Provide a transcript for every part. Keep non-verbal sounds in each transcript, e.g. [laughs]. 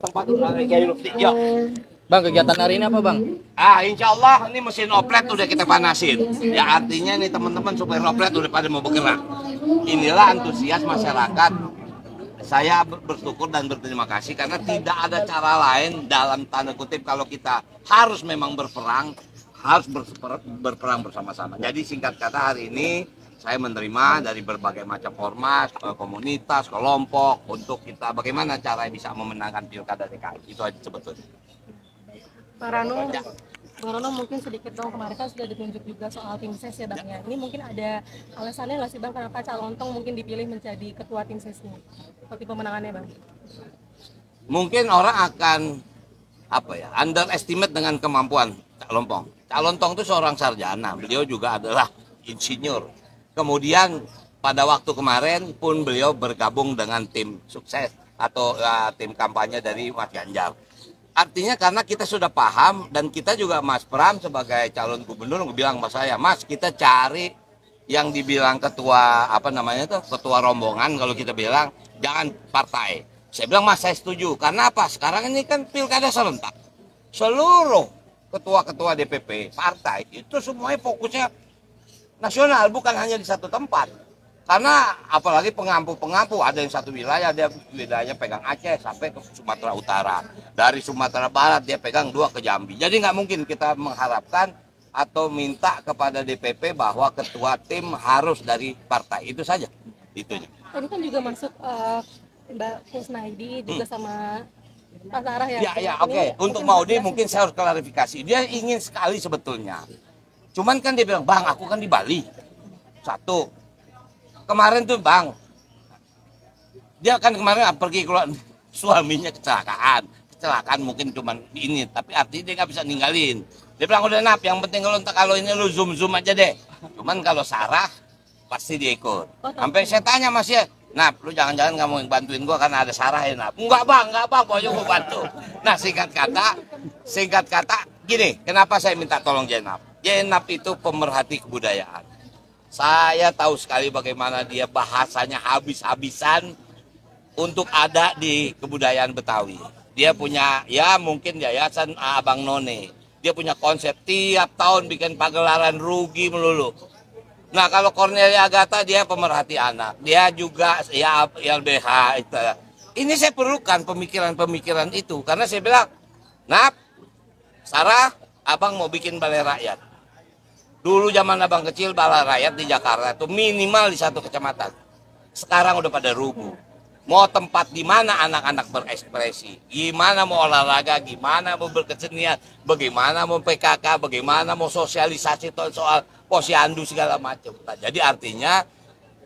tempat. Yuk. Bang, kegiatan hari ini apa, Bang? Ah, insya Allah ini mesin oplet udah kita panasin. Ya artinya nih teman-teman supaya oplet udah pada mau bergerak. Inilah antusias masyarakat. Saya ber- bersyukur dan berterima kasih karena tidak ada cara lain dalam tanda kutip kalau kita harus memang berperang, harus berper- berperang bersama-sama. Jadi singkat kata hari ini saya menerima dari berbagai macam ormas, eh, komunitas, kelompok untuk kita bagaimana cara bisa memenangkan pilkada DKI. Itu aja sebetulnya. Pak Rano, Bang mungkin sedikit dong kemarin kan sudah ditunjuk juga soal tim ses ya bang ya. Ini mungkin ada alasannya nggak sih bang kenapa calon tong mungkin dipilih menjadi ketua tim sesnya? Seperti pemenangannya bang. mungkin orang akan apa ya underestimate dengan kemampuan Cak Lompong. Cak Lontong itu seorang sarjana, beliau juga adalah insinyur. Kemudian pada waktu kemarin pun beliau bergabung dengan tim sukses atau uh, tim kampanye dari Mas Ganjar. Artinya karena kita sudah paham dan kita juga Mas Pram sebagai calon gubernur bilang sama saya, Mas kita cari yang dibilang ketua apa namanya tuh ketua rombongan kalau kita bilang jangan partai. Saya bilang Mas saya setuju karena apa? Sekarang ini kan pilkada serentak. Seluruh ketua-ketua DPP partai itu semuanya fokusnya nasional bukan hanya di satu tempat. Karena apalagi pengampu-pengampu ada yang satu wilayah dia wilayahnya pegang Aceh sampai ke Sumatera Utara. Dari Sumatera Barat dia pegang dua ke Jambi. Jadi nggak mungkin kita mengharapkan atau minta kepada DPP bahwa ketua tim harus dari partai itu saja. Itunya. Tadi kan juga masuk eh, Mbak Kusnaidi juga sama Pak Sarah ya. Ya, ya, oke. Untuk mungkin Maudi mungkin saya harus klarifikasi. Dia ingin sekali sebetulnya. Cuman kan dia bilang, Bang, aku kan di Bali. Satu. Kemarin tuh, Bang. Dia kan kemarin pergi keluar [laughs] suaminya kecelakaan. Kecelakaan mungkin cuman ini, tapi artinya dia nggak bisa ninggalin. Dia bilang udah nap, yang penting kalau kalau ini lu zoom zoom aja deh. Cuman kalau Sarah pasti dia ikut. Sampai saya tanya mas ya, Nap, lu jangan-jangan nggak mau bantuin gua karena ada Sarah ya Nap. Enggak bang, enggak bang, pokoknya gua bantu. Nah singkat kata, singkat kata, gini, kenapa saya minta tolong Jenap? Jenap itu pemerhati kebudayaan. Saya tahu sekali bagaimana dia bahasanya habis-habisan untuk ada di kebudayaan Betawi. Dia punya ya mungkin yayasan Abang None. Dia punya konsep tiap tahun bikin pagelaran rugi melulu. Nah kalau Cornelia Agatha dia pemerhati anak. Dia juga ya LBH itu. Ini saya perlukan pemikiran-pemikiran itu karena saya bilang, Nap, Sarah, abang mau bikin balai rakyat. Dulu zaman abang kecil balai rakyat di Jakarta itu minimal di satu kecamatan. Sekarang udah pada rubuh. Mau tempat di mana anak-anak berekspresi, gimana mau olahraga, gimana mau berkesenian, bagaimana mau PKK, bagaimana mau sosialisasi soal- posyandu segala macam. Nah, jadi artinya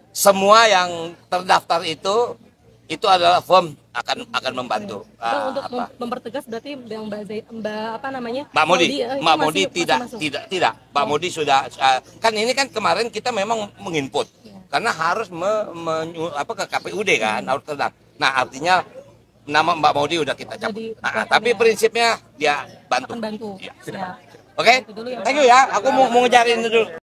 semua yang terdaftar itu itu adalah firm akan akan membantu. Bang, Ah, untuk apa? mem- mempertegas berarti yang Mbak Zai, Mbak apa namanya? Mbak Modi, eh, itu Mbak masih- Modi masih tidak, masuk. tidak, tidak. Mbak Modi sudah, uh, kan ini kan kemarin kita memang menginput, Iya. karena harus me, menyu- apa ke KPUD kan, harus tenang. Nah artinya nama Mbak Modi udah kita cabut. Jadi, Nah, tapi prinsipnya dia bantu. akan bantu. Iya. Siap. Oke, dulu ya, thank you ya. Aku mau mau ngejarin dulu.